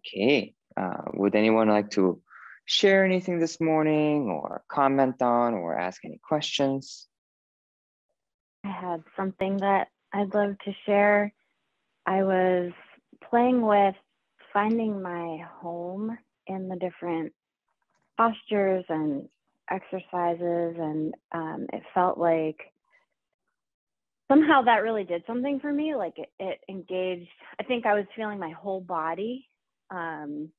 Okay. Uh, would anyone like to share anything this morning or comment on or ask any questions? I had something that I'd love to share. I was playing with finding my home in the different postures and exercises, and um, it felt like somehow that really did something for me. Like it, it engaged, I think I was feeling my whole body. Um,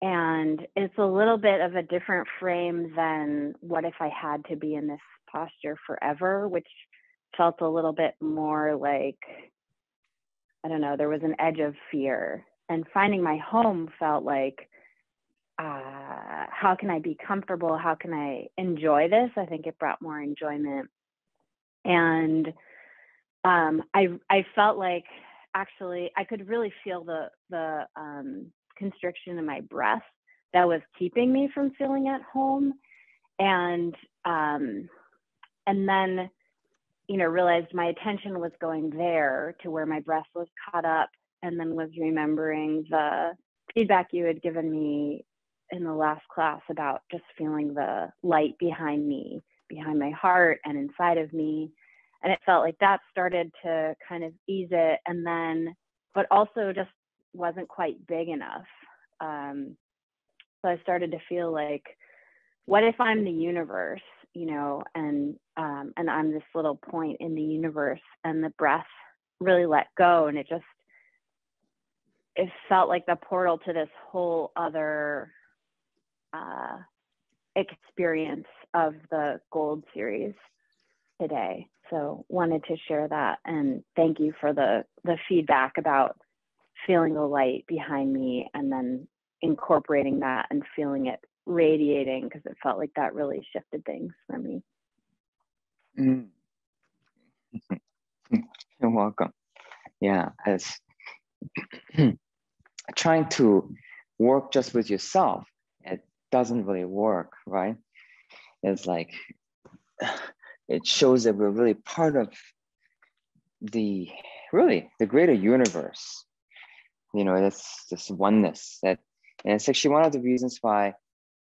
and it's a little bit of a different frame than what if I had to be in this posture forever, which felt a little bit more like, I don't know, there was an edge of fear. And finding my home felt like, uh, how can I be comfortable? How can I enjoy this? I think it brought more enjoyment. And um, I I felt like actually I could really feel the the um, constriction in my breath that was keeping me from feeling at home, and um, and then you know realized my attention was going there to where my breath was caught up, and then was remembering the feedback you had given me in the last class about just feeling the light behind me, behind my heart and inside of me. And it felt like that started to kind of ease it. And then, but also just wasn't quite big enough. Um, so I started to feel like, what if I'm the universe, you know, and um, and I'm this little point in the universe, and the breath really let go, and it just it felt like the portal to this whole other uh, experience of the gold series today so wanted to share that and thank you for the the feedback about feeling the light behind me and then incorporating that and feeling it radiating because it felt like that really shifted things for me mm. you're welcome yeah as trying to work just with yourself it doesn't really work, right? It's like it shows that we're really part of the really the greater universe. You know, that's this oneness that, and it's actually one of the reasons why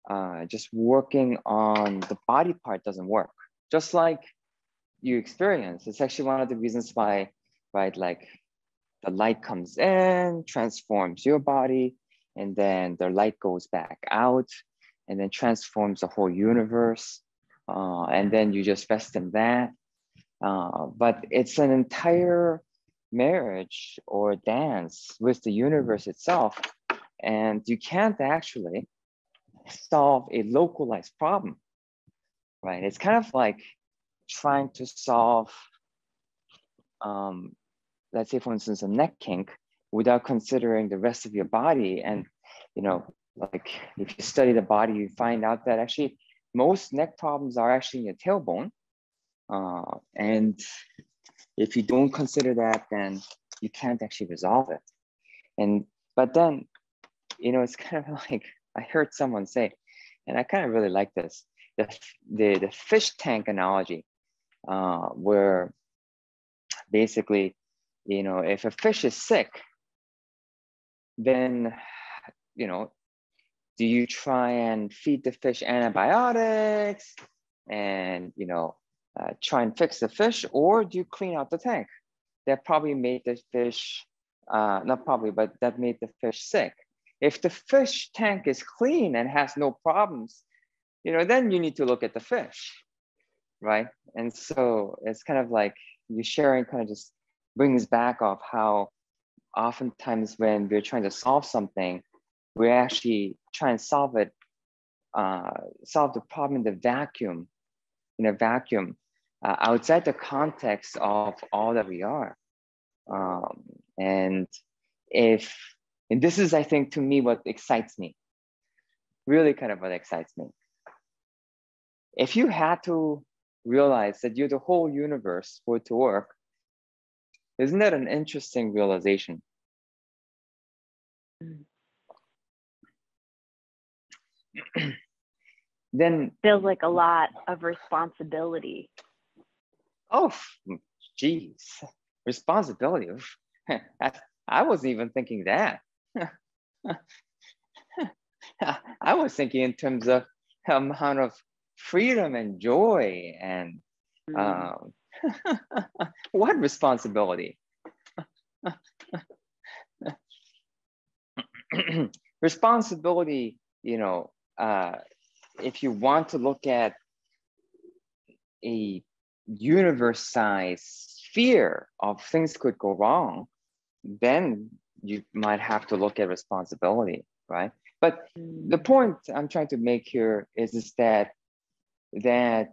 uh, just working on the body part doesn't work. Just like you experience, it's actually one of the reasons why, right? Like the light comes in, transforms your body, and then the light goes back out and then transforms the whole universe. Uh, and then you just rest in that. Uh, but it's an entire marriage or dance with the universe itself. And you can't actually solve a localized problem, right? It's kind of like trying to solve, um, let's say, for instance, a neck kink without considering the rest of your body. And, you know, like if you study the body, you find out that actually most neck problems are actually in your tailbone. Uh, and if you don't consider that, then you can't actually resolve it. And but then, you know, it's kind of like I heard someone say, and I kind of really like this, the the, the fish tank analogy, uh, where basically, you know, if a fish is sick, then you know do you try and feed the fish antibiotics and you know uh, try and fix the fish or do you clean out the tank? That probably made the fish uh, not probably but that made the fish sick. If the fish tank is clean and has no problems you know then you need to look at the fish right? And so it's kind of like you sharing kind of just brings back of how oftentimes when we're trying to solve something we're actually try and solve it, uh, solve the problem in the vacuum, in a vacuum, uh, outside the context of all that we are. Um, and if, and this is, I think, to me, what excites me, really kind of what excites me. If you had to realize that you're the whole universe for it to work, isn't that an interesting realization? Mm. then feels like a lot of responsibility. Oh, geez, responsibility. I wasn't even thinking that. I was thinking in terms of amount of freedom and joy and mm. um, what responsibility? responsibility, you know, uh, if you want to look at a universe size fear of things could go wrong, then you might have to look at responsibility, right? But the point I'm trying to make here is, is that that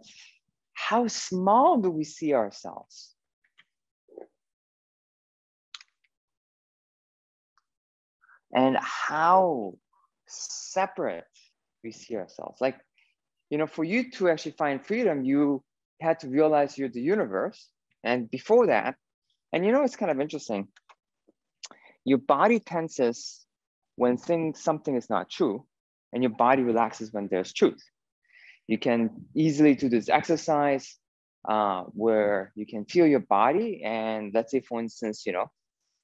how small do we see ourselves? And how separate we see ourselves. Like, you know, for you to actually find freedom, you had to realize you're the universe. And before that, and you know, it's kind of interesting. Your body tenses when things, something is not true, and your body relaxes when there's truth. You can easily do this exercise uh, where you can feel your body. And let's say, for instance, you know,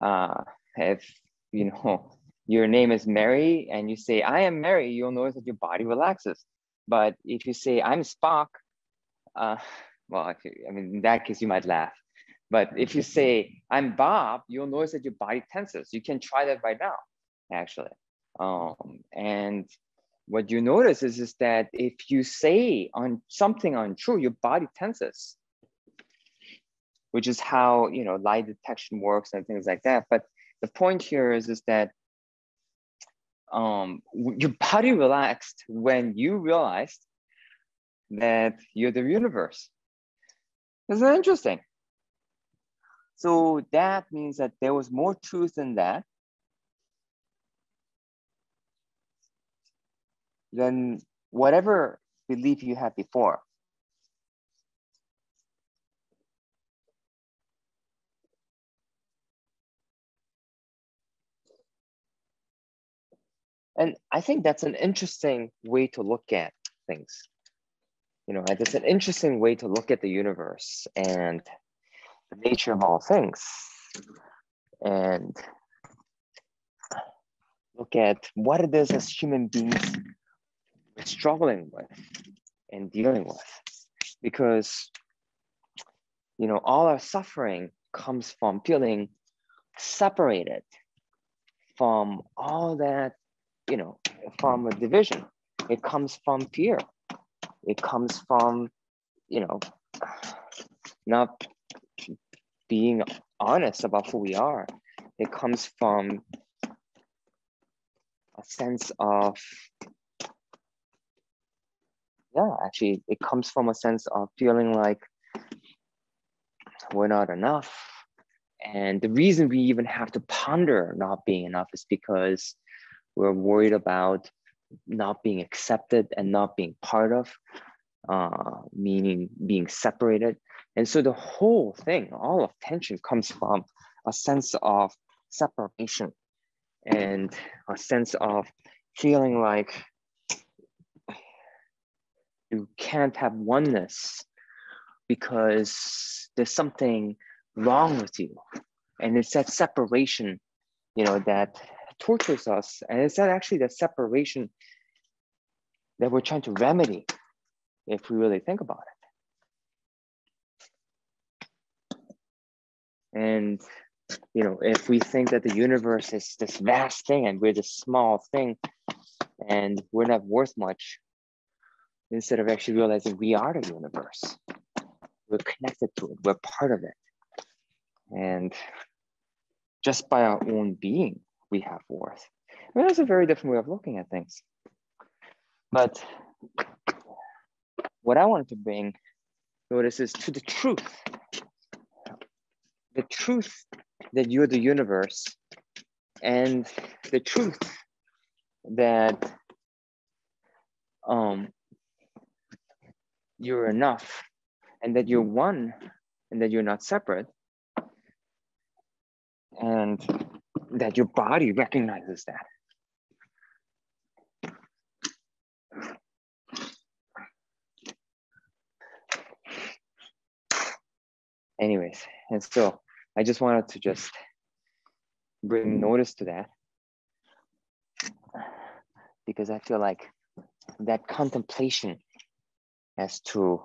uh, if, you know, your name is Mary and you say, I am Mary, you'll notice that your body relaxes. But if you say, I'm Spock, uh, well, I mean, in that case, you might laugh. But if you say, I'm Bob, you'll notice that your body tenses. You can try that right now, actually. Um, and what you notice is, is that if you say on something untrue, your body tenses, which is how you know lie detection works and things like that. But the point here is, is that um, your body relaxed when you realized that you're the universe. Isn't that interesting? So that means that there was more truth in that than whatever belief you had before. And I think that's an interesting way to look at things. You know, it's an interesting way to look at the universe and the nature of all things. And look at what it is as human beings we're struggling with and dealing with. Because, you know, all our suffering comes from feeling separated from all that you know, from a division. It comes from fear. It comes from, you know, not being honest about who we are. It comes from a sense of, yeah, actually, it comes from a sense of feeling like we're not enough. And the reason we even have to ponder not being enough is because we're worried about not being accepted and not being part of, uh, meaning being separated. And so the whole thing, all of tension comes from a sense of separation and a sense of feeling like you can't have oneness because there's something wrong with you. And it's that separation, you know, that tortures us. And it's not actually the separation that we're trying to remedy if we really think about it. And you know, if we think that the universe is this vast thing and we're this small thing and we're not worth much, instead of actually realizing we are the universe, we're connected to it, we're part of it. And just by our own being, we have worth. I mean, that's a very different way of looking at things. But what I wanted to bring notice is to the truth. The truth that you're the universe and the truth that um, you're enough and that you're one and that you're not separate. And that your body recognizes that. Anyways, and so I just wanted to just bring mm-hmm. notice to that. because I feel like that contemplation as to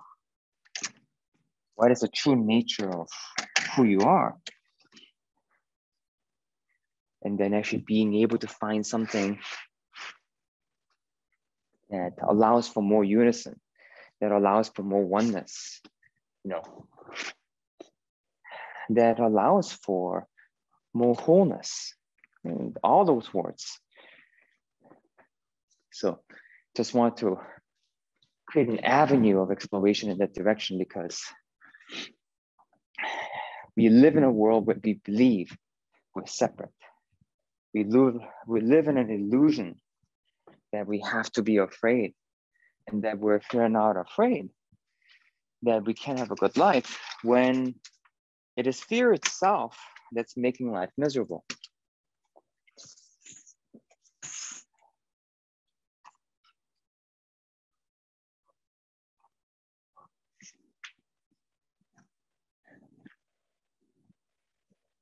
what is the true nature of who you are. And then actually being able to find something that allows for more unison, that allows for more oneness, you know, that allows for more wholeness, and all those words. So just want to create an avenue of exploration in that direction because we live in a world where we believe we're separate. We live, we live in an illusion that we have to be afraid and that we're, if we're not afraid, that we can't have a good life when it is fear itself that's making life miserable.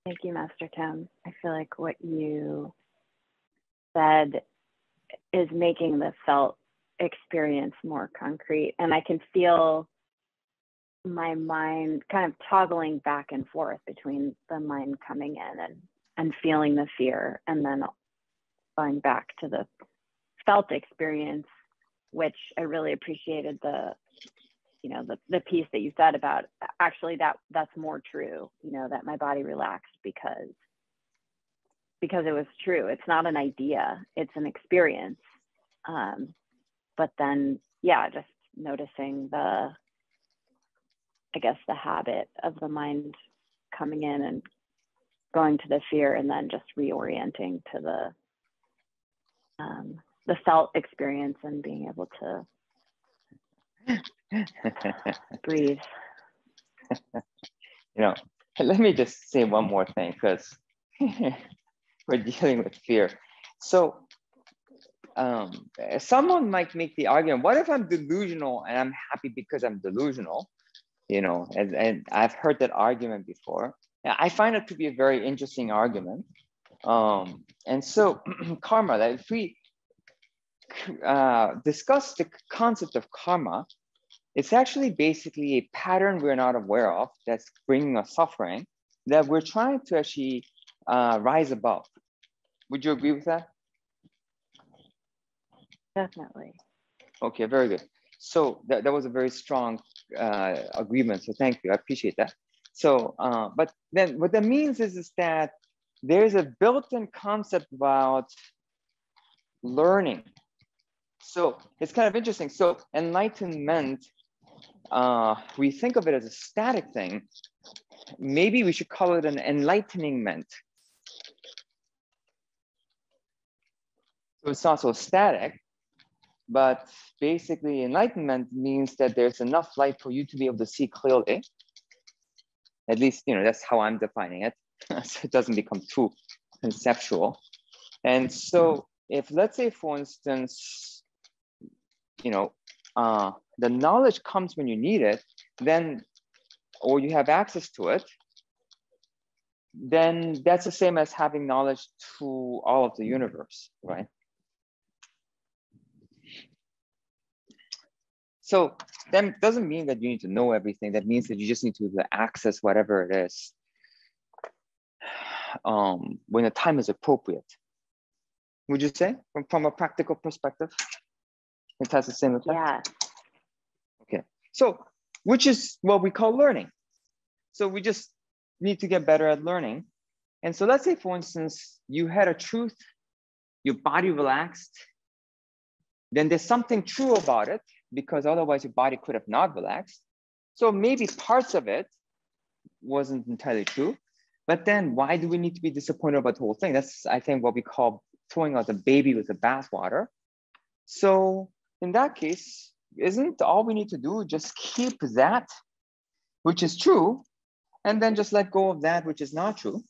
Thank you, Master Kim. I feel like what you said is making the felt experience more concrete. And I can feel my mind kind of toggling back and forth between the mind coming in and, and feeling the fear and then going back to the felt experience, which I really appreciated the you know the, the piece that you said about actually that that's more true you know that my body relaxed because because it was true. It's not an idea it's an experience. Um, but then yeah just noticing the i guess the habit of the mind coming in and going to the fear and then just reorienting to the um, the felt experience and being able to Breathe. you know, let me just say one more thing because we're dealing with fear. So, um, someone might make the argument what if I'm delusional and I'm happy because I'm delusional? You know, and, and I've heard that argument before. I find it to be a very interesting argument. Um, and so, karma, that if we uh, discuss the concept of karma, it's actually basically a pattern we're not aware of that's bringing us suffering that we're trying to actually uh, rise above. Would you agree with that? Definitely. Okay, very good. So that, that was a very strong uh, agreement. So thank you. I appreciate that. So, uh, but then what that means is, is that there's a built-in concept about learning. So it's kind of interesting. So enlightenment uh, we think of it as a static thing, maybe we should call it an enlighteningment. So it's not so static, but basically enlightenment means that there's enough light for you to be able to see clearly. At least, you know, that's how I'm defining it. so it doesn't become too conceptual. And so if let's say, for instance, you know, uh, the knowledge comes when you need it, then, or you have access to it, then that's the same as having knowledge to all of the universe, right? So that doesn't mean that you need to know everything. That means that you just need to access whatever it is um, when the time is appropriate. Would you say from, from a practical perspective? It has the same effect? Yeah, so, which is what we call learning. So we just need to get better at learning. And so let's say, for instance, you had a truth, your body relaxed, then there's something true about it because otherwise your body could have not relaxed. So maybe parts of it wasn't entirely true. But then why do we need to be disappointed about the whole thing? That's, I think, what we call throwing out the baby with the bathwater. So in that case, isn't all we need to do just keep that which is true and then just let go of that which is not true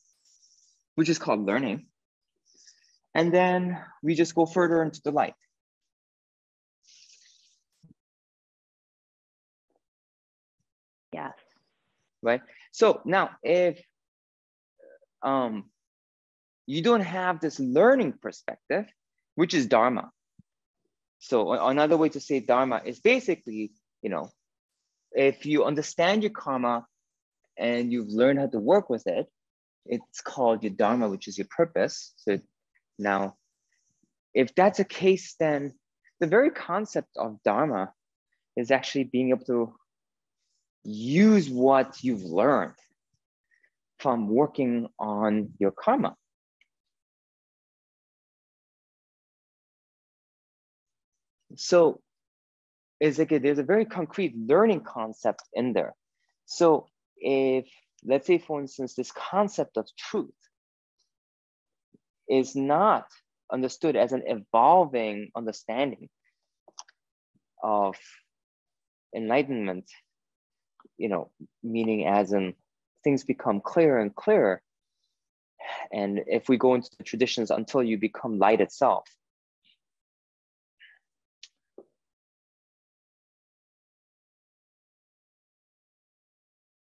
which is called learning and then we just go further into the light. Yes. Right? So now if um you don't have this learning perspective which is dharma So another way to say dharma is basically, you know, if you understand your karma and you've learned how to work with it, it's called your dharma, which is your purpose. So now, if that's a case, then the very concept of dharma is actually being able to use what you've learned from working on your karma. So it's like a, there's a very concrete learning concept in there. So if, let's say for instance, this concept of truth is not understood as an evolving understanding of enlightenment, you know, meaning as in things become clearer and clearer. And if we go into the traditions until you become light itself,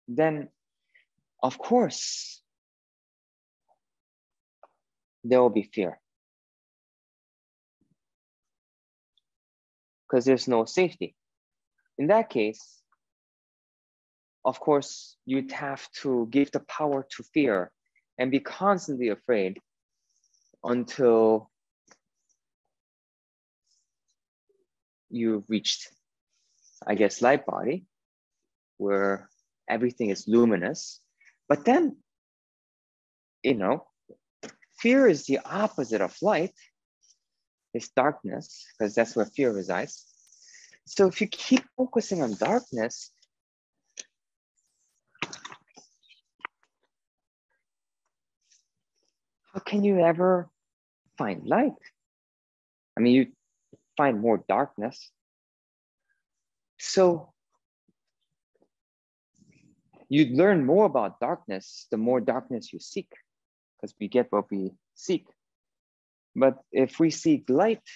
then of course there will be fear. Because there's no safety. In that case, of course, you'd have to give the power to fear and be constantly afraid until you've reached, I guess, light body, where everything is luminous. But then, you know, fear is the opposite of light. It's darkness, because that's where fear resides. So if you keep focusing on darkness, how can you ever find light? I mean, you find more darkness. So you learn more about darkness the more darkness you seek, because we get what we seek. But if we seek light,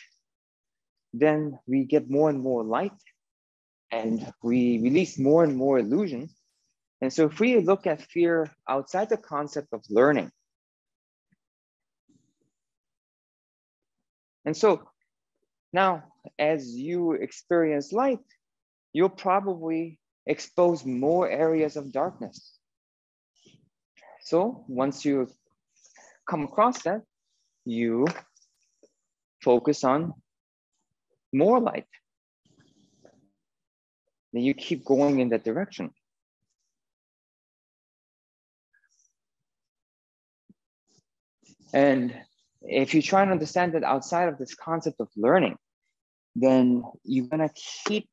then we get more and more light and we release more and more illusion. And so if we look at fear outside the concept of learning, And so now, as you experience light, you'll probably expose more areas of darkness. So once you come across that, you focus on more light. Then you keep going in that direction. And if you try and understand that outside of this concept of learning, then you're gonna keep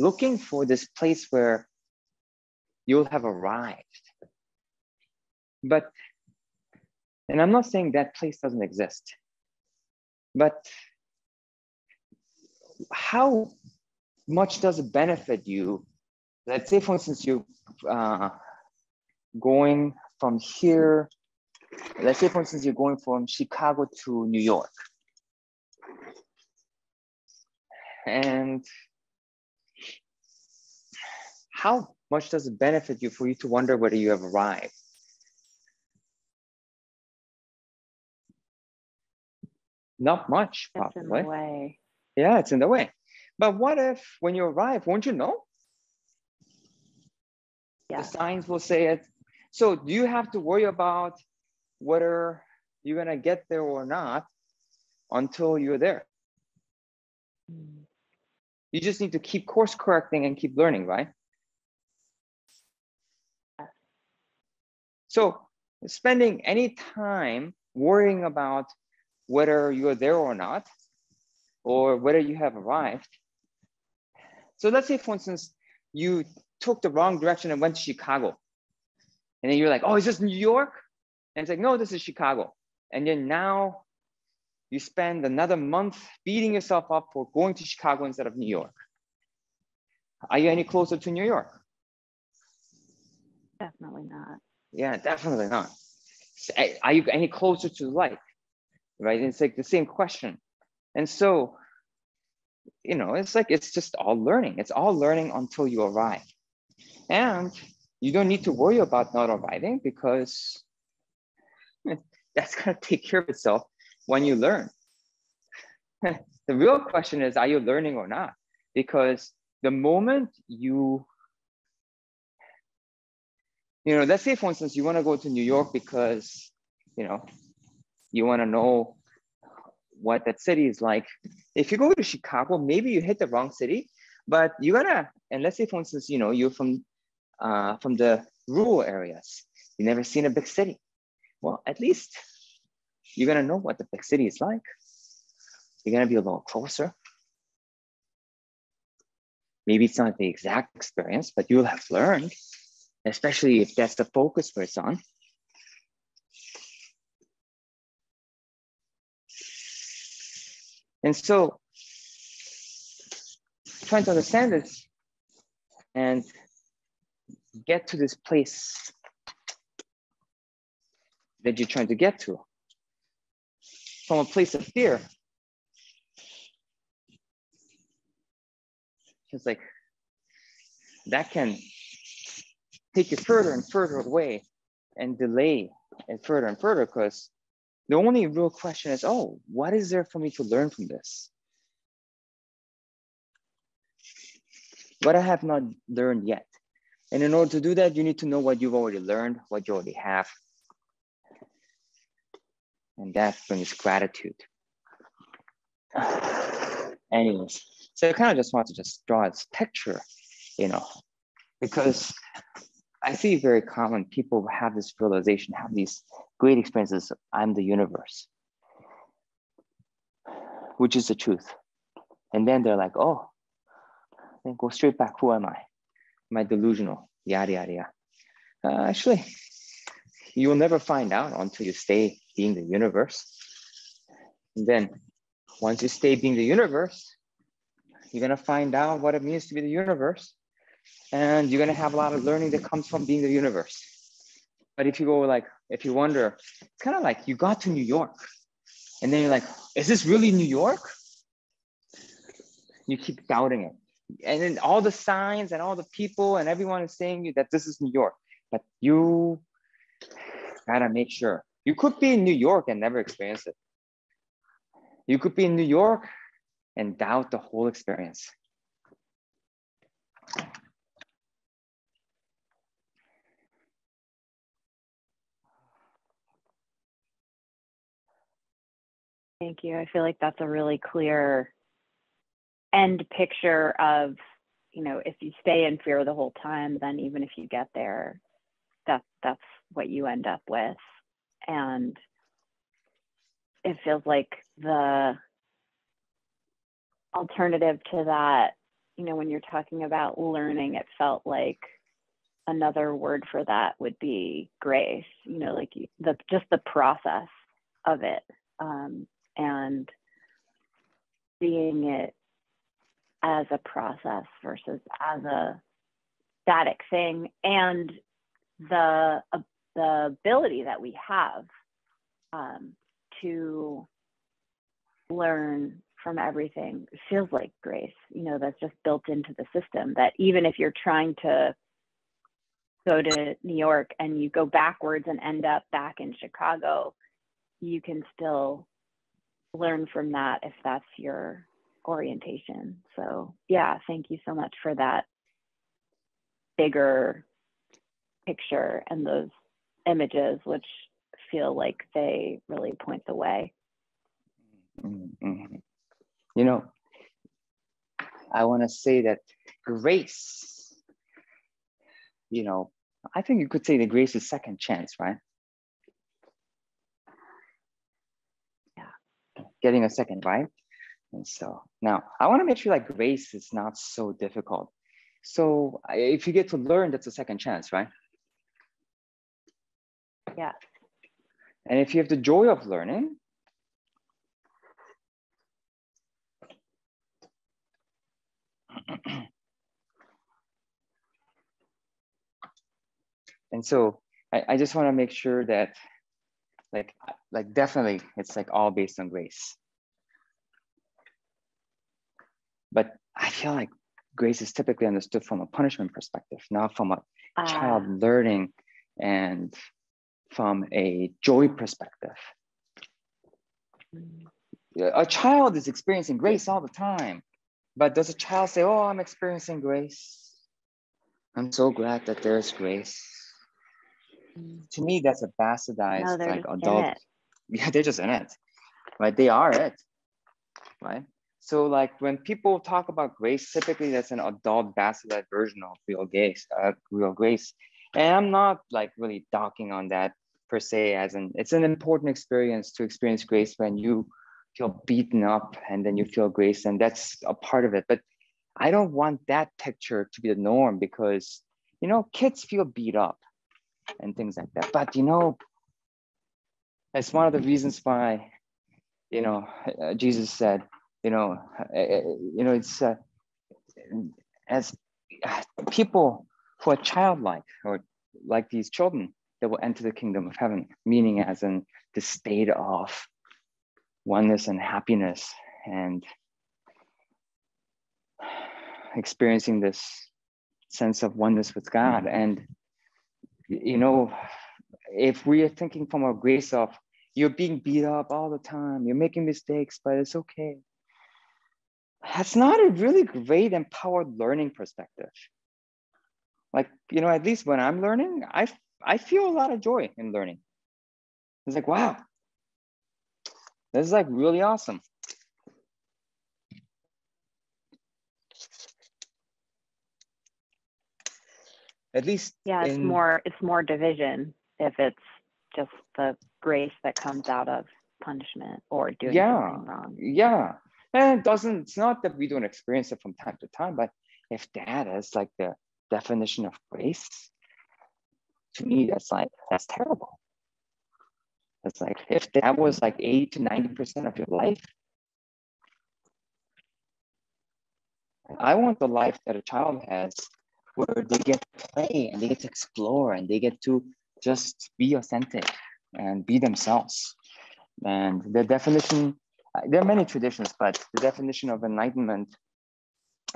looking for this place where you'll have arrived. But, and I'm not saying that place doesn't exist, but how much does it benefit you? Let's say, for instance, you're uh, going from here let's say for instance, you're going from Chicago to New York. And how much does it benefit you for you to wonder whether you have arrived? Not much, probably. It's way. Yeah, it's in the way. But what if when you arrive, won't you know? Yeah. The signs will say it. So do you have to worry about whether you're gonna get there or not until you're there. You just need to keep course correcting and keep learning, right? So spending any time worrying about whether you're there or not, or whether you have arrived. So let's say, for instance, you took the wrong direction and went to Chicago. And then you're like, oh, is this New York? And it's like, no, this is Chicago. And then now you spend another month beating yourself up for going to Chicago instead of New York. Are you any closer to New York? Definitely not. Yeah, definitely not. Are you any closer to light? Right? It's like the same question. And so, you know, it's like it's just all learning. It's all learning until you arrive. And you don't need to worry about not arriving because that's going to take care of itself when you learn. the real question is, are you learning or not? Because the moment you, you know, let's say for instance, you want to go to New York because, you know, you want to know what that city is like. If you go to Chicago, maybe you hit the wrong city, but you're gonna, and let's say for instance, you know, you're from uh, from the rural areas, you never seen a big city. Well, at least you're gonna know what the big city is like. You're gonna be a little closer. Maybe it's not the exact experience, but you'll have learned, especially if that's the focus it's on. And so trying to understand this and get to this place that you're trying to get to from a place of fear. It's like that can take you further and further away and delay and further and further because the only real question is, oh, what is there for me to learn from this? What I have not learned yet. And in order to do that, you need to know what you've already learned, what you already have. And that brings gratitude. Anyways, so I kind of just want to just draw this picture, you know, because I see very common people have this realization, have these great experiences. I'm the universe, which is the truth. And then they're like, oh, then go straight back. Who am I? Am I delusional? Yada, yada, yada. Uh, actually, you will never find out until you stay being the universe. And then once you stay being the universe, you're going to find out what it means to be the universe and you're going to have a lot of learning that comes from being the universe. But if you go like, if you wonder, it's kind of like you got to New York and then you're like, is this really New York? You keep doubting it. And then all the signs and all the people and everyone is saying you that this is New York, but you gotta make sure. You could be in New York and never experience it. You could be in New York and doubt the whole experience. Thank you. I feel like that's a really clear end picture of, you know, if you stay in fear the whole time, then even if you get there, that that's what you end up with. And it feels like the alternative to that, you know, when you're talking about learning, it felt like another word for that would be grace, you know, like the just the process of it. Um, and seeing it as a process versus as a static thing and the uh, the ability that we have um, to learn from everything feels like grace. You know that's just built into the system that even if you're trying to go to new york and you go backwards and end up back in chicago you can still learn from that if that's your orientation. So, yeah, thank you so much for that bigger picture and those images, which feel like they really point the way. Mm-hmm. You know, I want to say that grace, you know, I think you could say that grace is second chance, right? Getting a second right. And so now I want to make sure like grace is not so difficult. So if you get to learn, that's a second chance, right? Yeah. And if you have the joy of learning, and so I, I just want to make sure that like like definitely it's like all based on grace but i feel like grace is typically understood from a punishment perspective not from a uh, child learning and from a joy perspective a child is experiencing grace all the time. But does a child say, Oh, I'm experiencing grace? I'm so glad that there's grace. To me, that's a bastardized no, like adult. Yeah, they're just in it. Right? They are it. Right? So like when people talk about grace, typically that's an adult bastardized version of real grace, uh, real grace. And I'm not like really docking on that per se as an it's an important experience to experience grace when you feel beaten up and then you feel grace and that's a part of it but i don't want that picture to be the norm because you know kids feel beat up and things like that but you know that's one of the reasons why you know uh, jesus said you know uh, uh you know it's uh, as uh, people who are childlike or like these children that will enter the kingdom of heaven meaning as in the state of oneness and happiness and experiencing this sense of oneness with God. And, you know, if we are thinking from a grace of you're being beat up all the time, you're making mistakes, but it's okay. That's not a really great empowered learning perspective. Like, you know, at least when I'm learning, I, I feel a lot of joy in learning. It's like, wow, this is like really awesome. At least yeah, it's in, more it's more division if it's just the grace that comes out of punishment or doing yeah, something wrong. Yeah. And it doesn't it's not that we don't experience it from time to time, but if that is like the definition of grace, to me that's like that's terrible. It's like if that was like 80 to 90% of your life, I want the life that a child has where they get to play and they get to explore and they get to just be authentic and be themselves. And the definition, there are many traditions, but the definition of enlightenment,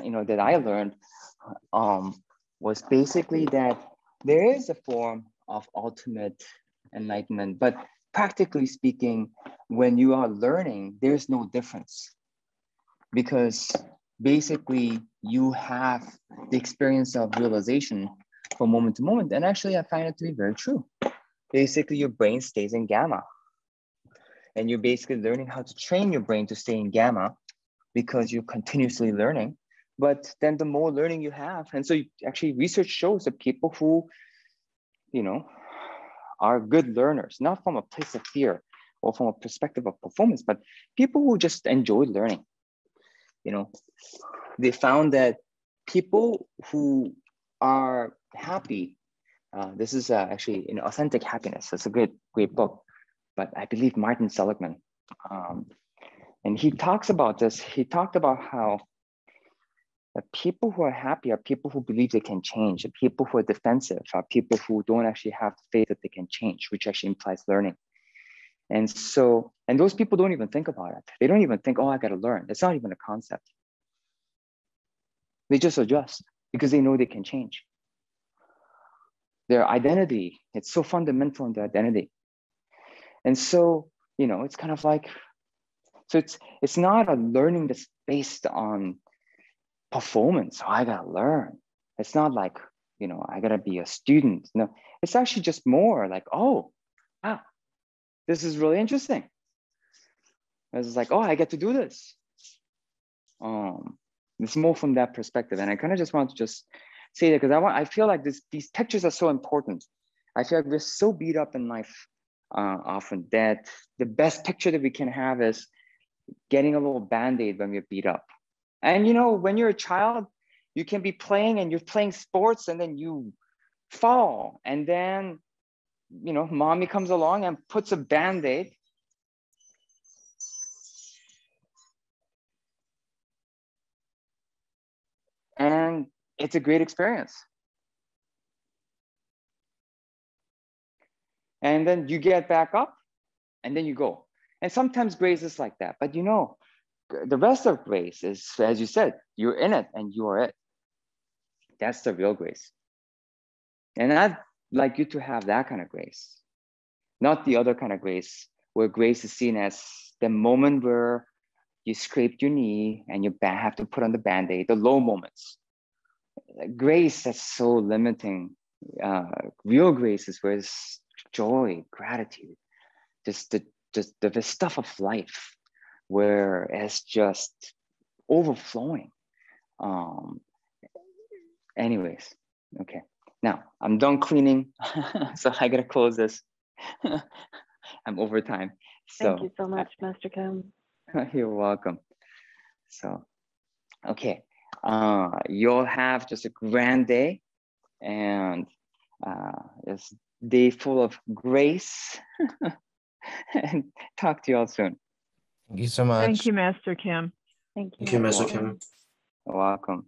you know, that I learned um, was basically that there is a form of ultimate enlightenment, but practically speaking, when you are learning, there's no difference because basically you have the experience of realization from moment to moment. And actually, I find it to be very true. Basically, your brain stays in gamma. And you're basically learning how to train your brain to stay in gamma because you're continuously learning. But then the more learning you have, and so you, actually research shows that people who, you know, are good learners, not from a place of fear or from a perspective of performance, but people who just enjoy learning. You know, they found that people who are happy, uh, this is uh, actually in authentic happiness. It's a great, great book, but I believe Martin Seligman, um, and he talks about this. He talked about how the people who are happy are people who believe they can change. The people who are defensive are people who don't actually have the faith that they can change, which actually implies learning. And so, and those people don't even think about it. They don't even think, oh, I got to learn. It's not even a concept. They just adjust because they know they can change. Their identity, it's so fundamental in their identity. And so, you know, it's kind of like, so it's it's not a learning that's based on performance. So I gotta learn. It's not like, you know, I gotta be a student. No, it's actually just more like, oh, wow, this is really interesting. It's like, oh, I get to do this. Um, it's more from that perspective. And I kind of just want to just say that because I want, I feel like this, these pictures are so important. I feel like we're so beat up in life uh, often that the best picture that we can have is getting a little band-aid when we're beat up and you know, when you're a child, you can be playing and you're playing sports and then you fall. And then, you know, mommy comes along and puts a band And it's a great experience. And then you get back up and then you go. And sometimes grace is like that. But you know, the rest of grace is, as you said, you're in it and you are it. That's the real grace. And I'd like you to have that kind of grace, not the other kind of grace where grace is seen as the moment where you scraped your knee and you have to put on the band-aid, the low moments. Grace that's so limiting. Uh, real grace is where it's joy, gratitude, just the just the, the stuff of life, where it's just overflowing. Um, anyways, okay. Now I'm done cleaning, so I gotta close this. I'm over time. So, Thank you so much, Master Kim. You're welcome. So, okay, uh, you'll have just a grand day and uh, it's day full of grace and talk to you all soon. Thank you so much. Thank you, Master Kim. Thank you. Thank you, Master Kim. You're welcome.